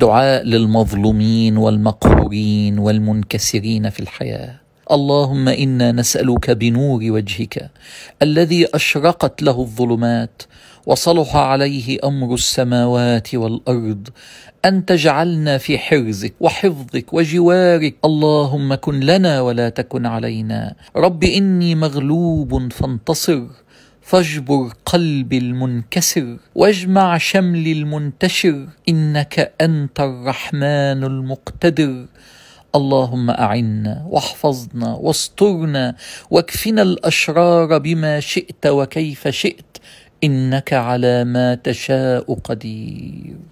دعاء للمظلومين والمقهورين والمنكسرين في الحياة. اللهم إنا نسألك بنور وجهك الذي أشرقت له الظلمات وصلح عليه أمر السماوات والأرض أن تجعلنا في حرزك وحفظك وجوارك. اللهم كن لنا ولا تكن علينا. رب إني مغلوب فانتصر. فاجبر قلبي المنكسر واجمع شملي المنتشر إنك أنت الرحمن المقتدر. اللهم أعنا واحفظنا واسترنا واكفنا الأشرار بما شئت وكيف شئت. إنك على ما تشاء قدير.